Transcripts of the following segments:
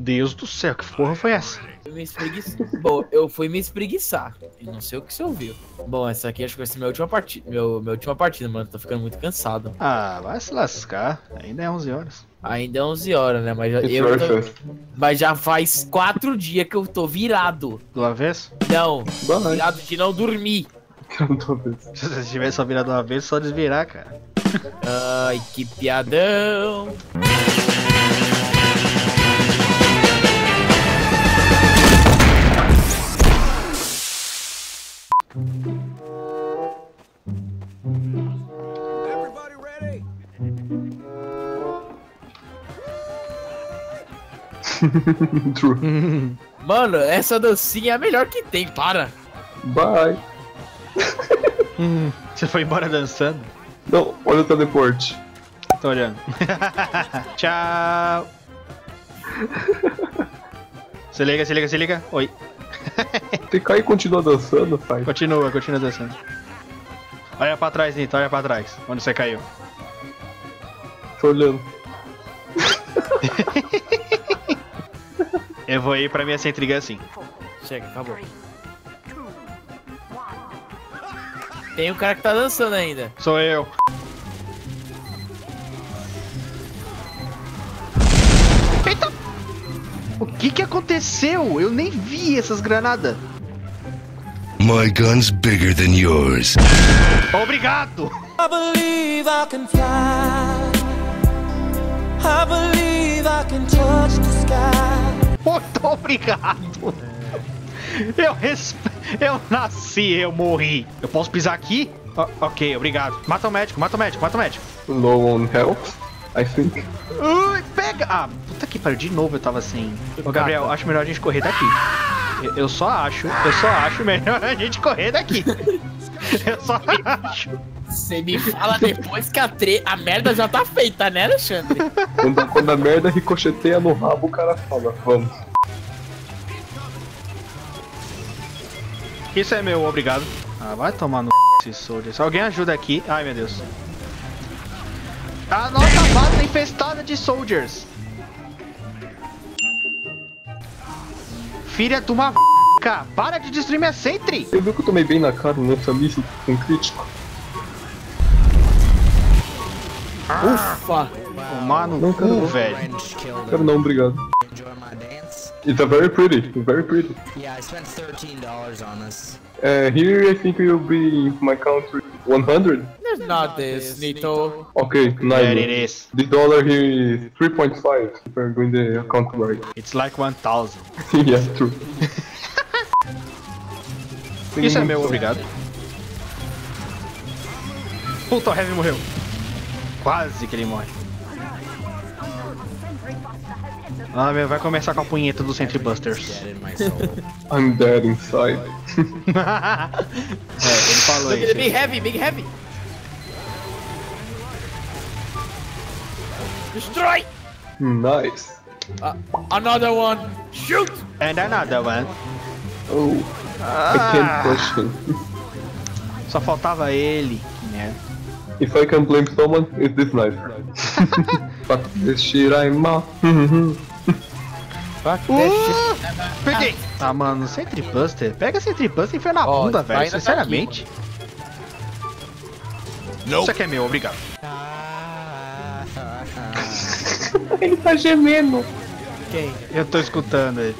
Deus do céu, que porra foi essa? Fui me. Bom, eu fui me espreguiçar. E não sei o que você ouviu. Bom, essa aqui acho que vai ser minha última partida. Meu, minha última partida, mano. Tô ficando muito cansado. Ah, vai se lascar. Ainda é 11 horas. Ainda é 11 horas, né? Mas já, eu very tô- mas já faz 4 dias que eu tô virado. Do avesso? Não, virado de não dormir. Se você tivesse só virado uma vez, só desvirar, cara. Ai, que piadão. True. Mano, essa dancinha é a melhor que tem, para. Bye. Hum, você foi embora dançando? Não, olha o teleporte. Tô olhando. Tchau. Se liga, se liga, se liga. Oi. TK e continua dançando, pai. Continua, continua dançando. Olha pra trás, Nito, olha pra trás. Onde você caiu? Tô olhando. Eu vou ir pra minha centriga assim. Chega, acabou. Tem um cara que tá dançando ainda. Sou eu. Eita! O que que aconteceu? Eu nem vi essas granadas. My gun's bigger than yours. Obrigado! I believe I can fly. I believe I can touch the sky. Muito obrigado! Eu respe... Eu nasci, eu morri. Eu posso pisar aqui? O- ok, obrigado. Mata o médico, mata o médico, mata o médico. Low on health, I think. Ui, pega! Ah, puta que pariu, de novo eu tava sem. Ô, Gabriel, acho melhor a gente correr daqui. Eu, eu só acho, eu só acho melhor a gente correr daqui. Eu só acho. Você me fala depois que a, tre... a merda já tá feita, né, Alexandre? Quando, quando a merda ricocheteia no rabo, o cara fala, vamos. Isso é meu, obrigado. Ah, vai tomar no c, soldiers. Alguém ajuda aqui. Ai, meu Deus. A nossa base tá infestada de soldiers. Filha de uma c... Para de destruir minha sentry. Você viu que eu tomei bem na cara nessa míssil com crítico? Ufa! Tomar no Não, cu, não. velho. Quero não, obrigado. It's a very pretty, very pretty. Yeah, I spent $13 on this. Uh, here I think will be my country 100. There's not this, Nito. Okay, There it 90. is. The dollar here is 3.5 if I'm doing the account right. It's like 1000. yeah, true. Isso é meu, obrigado. Puta, o Heavy morreu. Quase que ele morre. Ah, meu, vai começar com a punheta do Sentry Busters. I'm dead inside. É, ele falou isso. big heavy, big heavy. Destroy! nice. Uh, another one. Shoot! And another one. Oh, I can't push him. Só faltava ele. Merda. If I can blame someone, it's this knife. Fuck this shit, I'm out. Fuck Uh, peguei! Ah, mano, Sentry Buster. Pega Sentry Buster e enfia na Ó, bunda, vai velho. tá Sinceramente. Isso aqui é meu, obrigado. Ele tá gemendo. Quem? Eu tô escutando ele.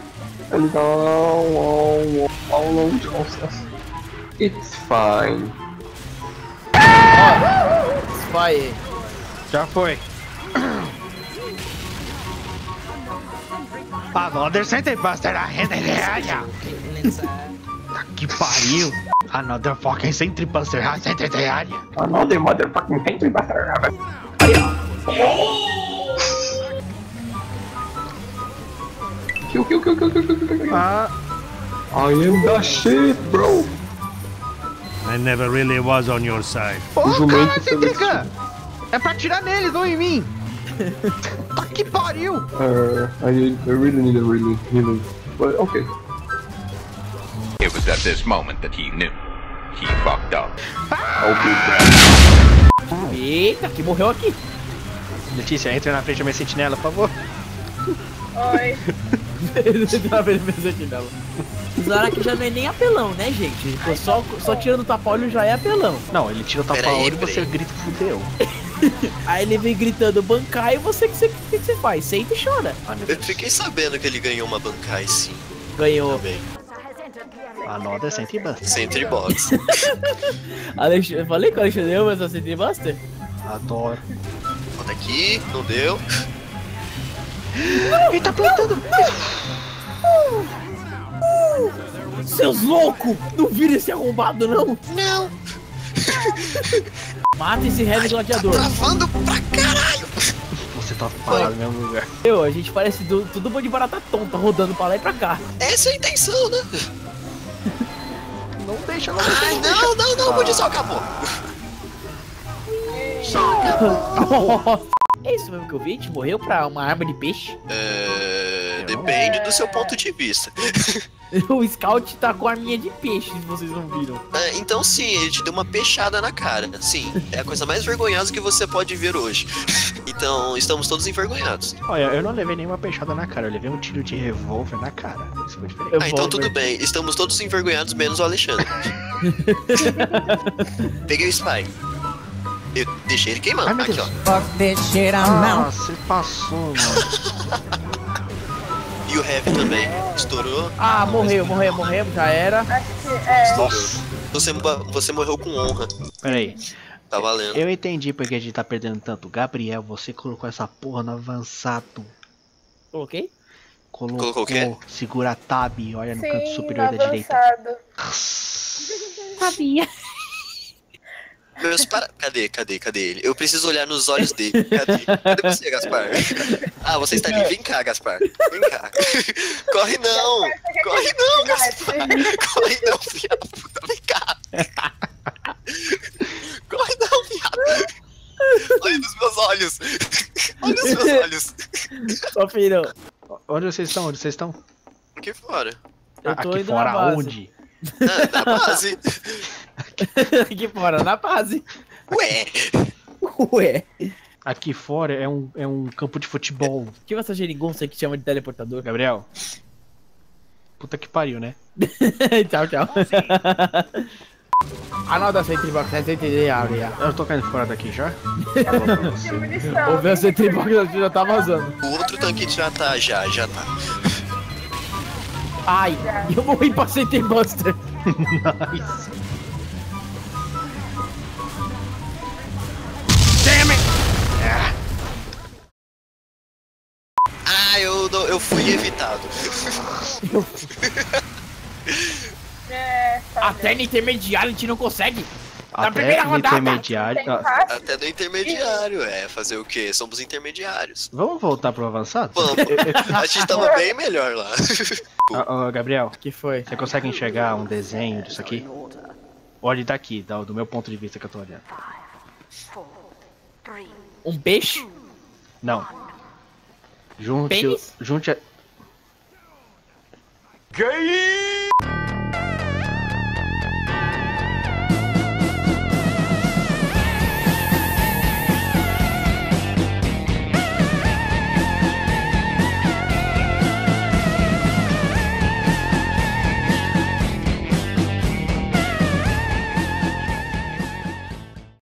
Ele tá. Oh, oh, oh, oh, Johnson. It's fine. Vai. Já foi. Another Sentry Buster. a. Getting inside. Tá que pariu. Another fucking Sentry Buster. A Sentry real. Another motherfucking entry buster. Kill, kill, kill, kill, kill, kill, kill, kill. Ah, I am the shit, bro. I never really was on your side. Ô, jumento cara, Centrica! É pra atirar neles, não em mim! Tá que pariu! Uh, I, I really need a really healing. But okay. It was at this moment that he knew. He fucked up. I'll be back. Eita, que morreu aqui. Letícia, entra na frente da minha sentinela, por favor. Oi. Ele tá vendo minha sentinela. O Zaraki já não é nem apelão, né, gente? Pô, só, só tirando o tapa-olho já é apelão. Não, ele tira o Peraí, tapa-olho e você grita fudeu. Aí ele vem gritando bancar e você, que, você, que, você faz? Senta e chora. Meu Eu fiquei sabendo que ele ganhou uma Bankai sim. Ganhou. Também. A nota é basta. Sentry Box. Alex... Eu falei que o Alexandre deu, mas você tem Buster? Adoro. Bota aqui, não deu. Ele tá plantando. Seus loucos! Não vira esse arrombado, não! Não. Mata esse Heavy Gladiador. Travando pra caralho. Você tá parado no mesmo lugar. Eu, a gente parece do, tudo bom de barata tonta, rodando pra lá e pra cá. Essa é a intenção, né? Não deixa, não Ai, não, não, não, a munição acabou. é isso mesmo que eu vi? A gente morreu pra uma arma de peixe? É, depende do seu ponto de vista. O Scout tá com a arminha de peixe, vocês não viram. É, então sim, ele te deu uma peixada na cara. Sim, é a coisa mais vergonhosa que você pode ver hoje. Então, estamos todos envergonhados. Olha, eu não levei nenhuma peixada na cara, eu levei um tiro de revólver na cara. Isso foi diferente. Ah, então tudo bem, estamos todos envergonhados, menos o Alexandre. Peguei o Spy. Eu deixei ele queimando. Ai, Aqui, ó. Fuck this shit, I'm out. Nossa, ele passou, mano. E o Heavy também. Estourou. Ah, morreu, morreu, morreu, já era. Que é. Nossa. Você, você morreu com honra. Pera aí. Tá valendo. Eu entendi porque a gente tá perdendo tanto. Gabriel, você colocou essa porra no avançado. Coloquei? Colocou, Colocou o quê? segura a tab, olha no canto superior da direita. avançado. Sabia. Meus para... Cadê, cadê, cadê ele? Eu preciso olhar nos olhos dele. Cadê? Cadê você, Gaspar? Ah, você está ali. Vem cá, Gaspar. Vem cá. Corre não! Corre não, Gaspar! Corre não, filha da puta. Vem cá. Corre não, viado. Olha nos meus olhos. Olha os meus olhos. Só filho, Onde vocês estão? Onde vocês estão? Aqui fora. eu tô Aqui indo fora, na base. onde? Na base. Aqui fora, na base. Ué. Ué. Aqui fora é um, é um campo de futebol. Tinha essa geringonça que chama de teleportador. Gabriel. Puta que pariu, né? tchau, tchau. Anota Sentry Box, é Sentry área. Eu tô caindo fora daqui já? De munição. Ouviu a Sentry Box, já tá vazando. O outro tanque já tá, já, já tá. Ai, eu morri pra Sentry Buster. nice. Ah, eu, não- eu fui evitado. É, tá Até no intermediário a gente não consegue. Na Até primeira no rodada. intermediário. Fácil. Até do intermediário, é. Fazer o quê? Somos intermediários. vamos voltar pro avançado? Vamos. A gente tava bem melhor lá. Ó, ó, Gabriel, que foi? você consegue enxergar um desenho disso aqui? Olhe daqui, do, do meu ponto de vista que eu tô olhando. Um peixe? Não. Junte. Pênis? Junte. a- Gay!